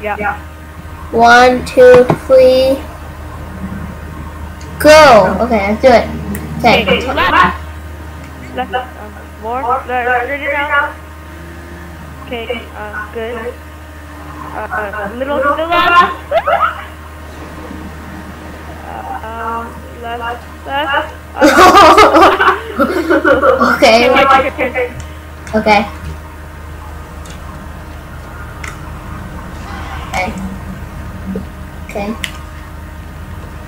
Yeah. One, two, three. Go. Okay, let's do it. Okay, Okay. left. Left. Um, more. Left. Straight it out. Okay. Uh, good. Uh, uh, little to the left. Uh, um, left. Left. Uh, okay. Okay. Okay. Okay.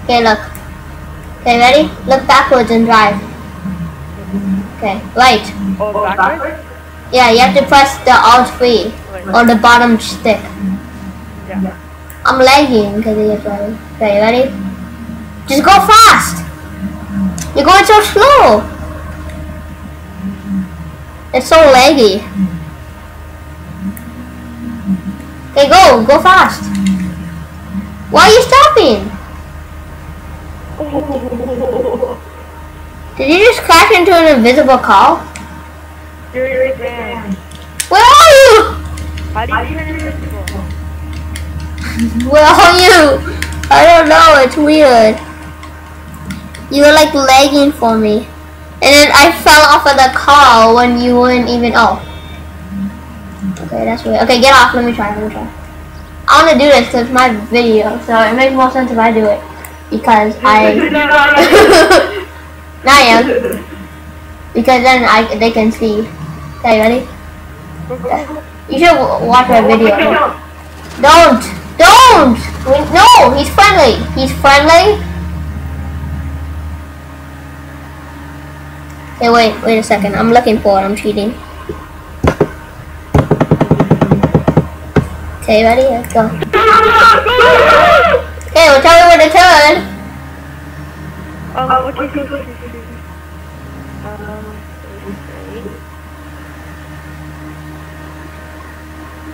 Okay, look. Okay, ready? Look backwards and drive. Okay, right. Oh, backwards? Yeah, you have to press the L3 Wait. or the bottom stick. Yeah. I'm lagging because you're driving. Okay, ready? Just go fast! You're going so slow! It's so laggy. Okay, go, go fast. Why are you stopping? Did you just crash into an invisible car? You're there. Where are you? How do you turn invisible? Where are you? I don't know, it's weird. You were like lagging for me. And then I fell off of the car when you weren't even oh. Okay, that's weird. Okay, get off, let me try, let me try. I wanna do this because it's my video, so it makes more sense if I do it. Because I now I am. Because then I they can see. Okay, ready? You should watch my video. Oh Don't! Don't! Wait, No! He's friendly! He's friendly! Okay, wait, wait a second. I'm looking for it. I'm cheating. Okay, ready? Let's go. Okay, well tell me where to turn. Um, okay, okay, okay, okay, okay. Um.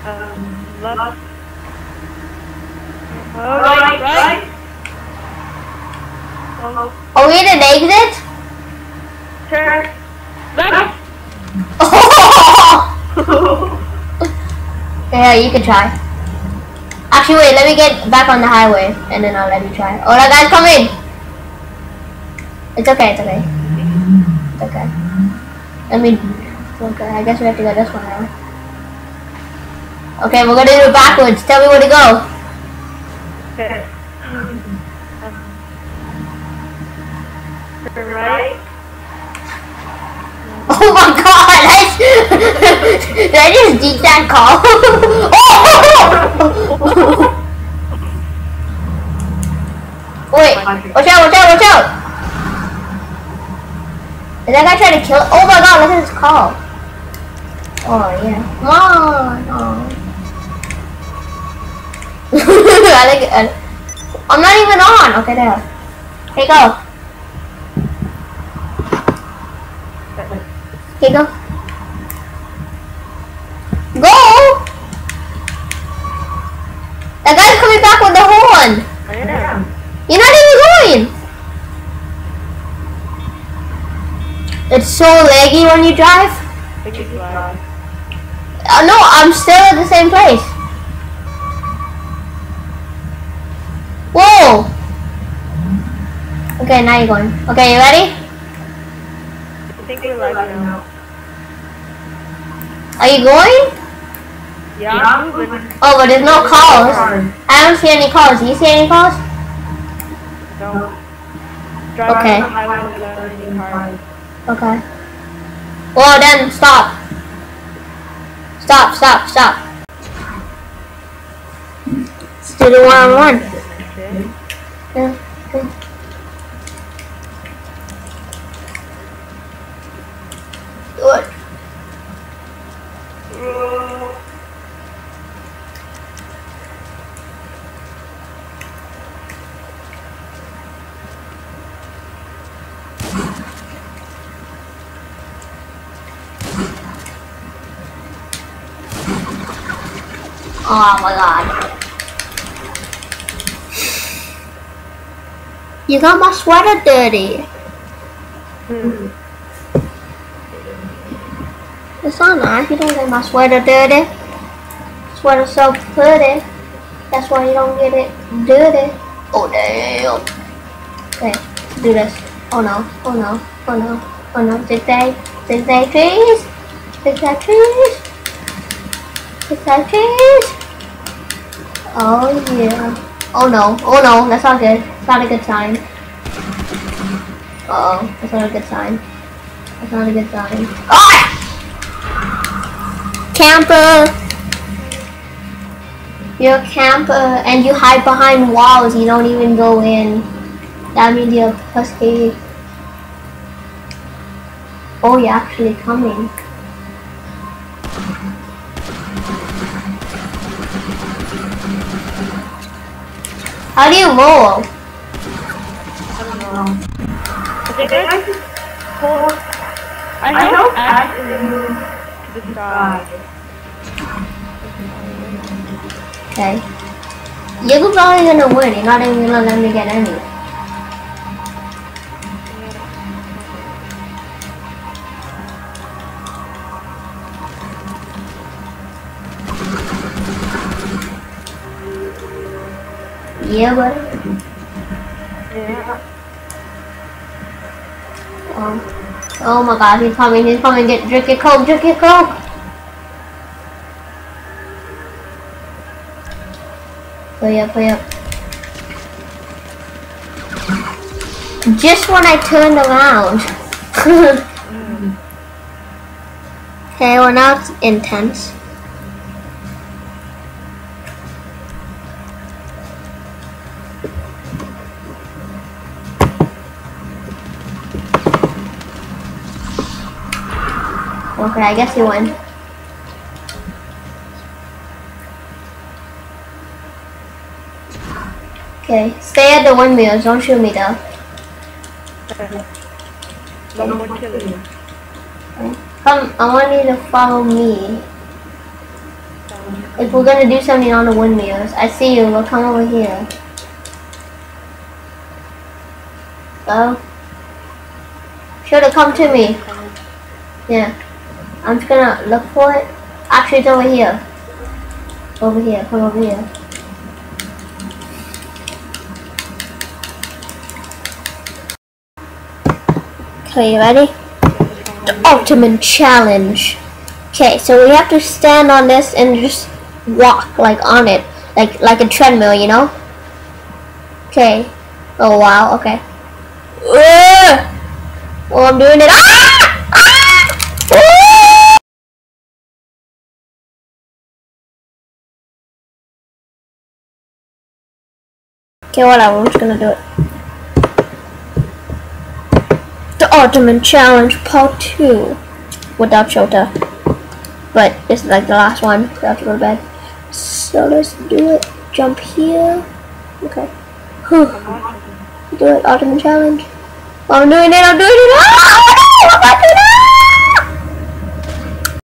Um, left. Oh, right, right. Oh, Are we at an exit? turn. Left. yeah, you can try. Actually, wait, let me get back on the highway, and then I'll let you try. Oh, that guy's coming! It's okay, it's okay. It's okay. Let me... Okay, I guess we have to go this one now. Okay, we're gonna do it backwards. Tell me where to go. Okay. Right. Oh my god! I, did I just deep that call? oh! Wait, watch out, watch out, watch out! Is that guy trying to kill? Oh my god, look at this call. Oh yeah. Come on. I like it. I- I'm not even on. Okay, there. Hey, go. Okay, go. Go! You're not even going. It's so laggy when you drive. Think it's loud. Uh, no, I'm still at the same place. Whoa! Okay, now you're going. Okay, you ready? I think we're live now. Are you going? Yeah, I'm moving. Oh, but there's no calls. I don't see any calls. Do you see any calls? Don't. Drive Okay. on the highway without. Okay. Well, then stop. Stop, stop, stop. Let's do the one-on-one. Okay. Yeah, okay. Good. Oh my god. You got my sweater dirty. Hmm. It's not nice. You don't get my sweater dirty. Sweater so pretty. That's why you don't get it. dirty. Oh damn. Okay, do this. Oh no, oh no, oh no, oh no. Zigzag, zigzag trees. Zigzag trees. Zigzag trees. Oh yeah. Oh no, oh no, that's not good. It's not a good sign. Uh oh, that's not a good sign. That's not a good sign. Ah! Camper! You're a camper and you hide behind walls, you don't even go in. That means you're a pussy. Oh, you're actually coming. How do you roll? I don't know. I think I just pull. I hope Ash is to the side. Okay. You're probably gonna win. You're not even gonna let me get any. Yeah, but Yeah. oh, oh my God, he's coming. He's coming. Get drink your coke. Drink your coke. Hurry up, hurry up. Just when I turned around. okay, well now it's intense. Okay, I guess you win. Okay, stay at the windmills. Don't shoot me though. No more killing. Come, I want you to follow me. If we're gonna do something on the windmills, I see you. We'll come over here. Go. Should have come to me. Yeah. I'm just gonna look for it. Actually, it's over here. Over here. Come over here. Okay, you ready? The ultimate challenge. Okay, so we have to stand on this and just walk like on it, like like a treadmill, you know? Okay. Oh wow. Okay. Oh, I'm doing it. Ah! Okay, whatever. I'm just gonna do it. The Ultimate Challenge Part 2 without Shota. But this is like the last one, I have to go to bed. So let's do it. Jump here. Okay. Whew. Do it, Ultimate Challenge. I'm doing it, I'm doing it! Ah! I'm about to die!